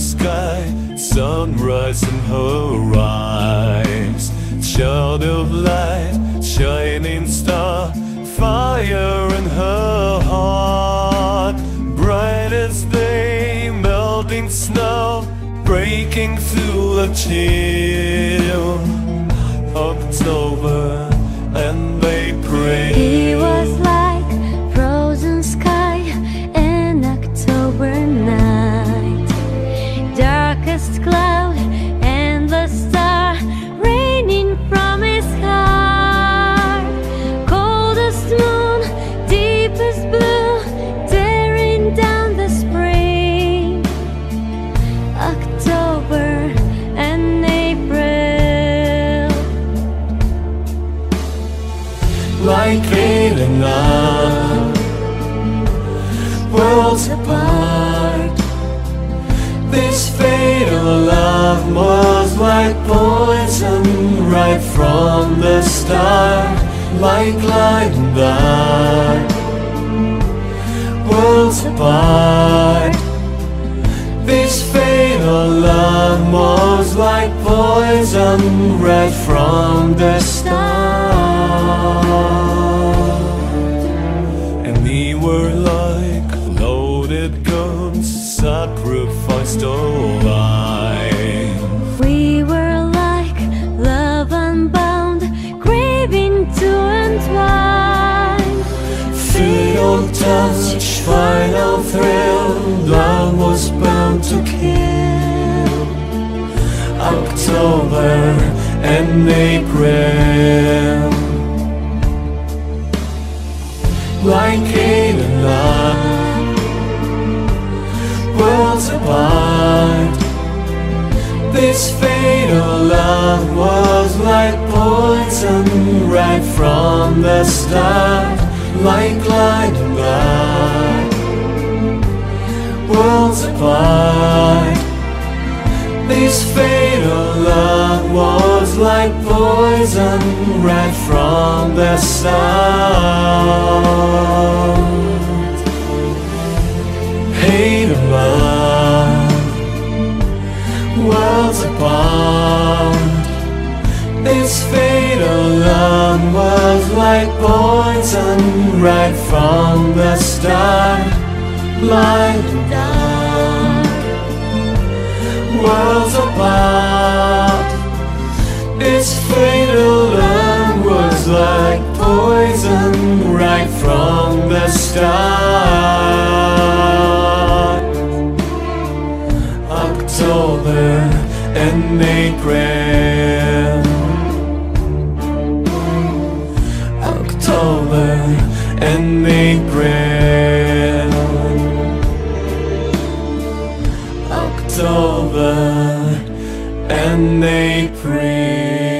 sky, sunrise and horizon, child of light, shining star, fire in her heart, bright as day, melting snow, breaking through a chill. October, eight worlds apart. This fatal love was like poison right from the start, like light and dark. Worlds apart. This fatal love was like poison right from the start. Were like loaded guns, sacrificed all life. We were like love unbound, craving to entwine. Fatal touch, final thrill, love was bound to kill. October and April. Like eight This fatal love was like poison right from the start, like and dark. Worlds apart. This fatal love was like poison right from the start. Worlds apart. This fatal love was like poison right from the start, and dark worlds apart. This fatal love was like poison right from the start. October and April. October and April. October and April.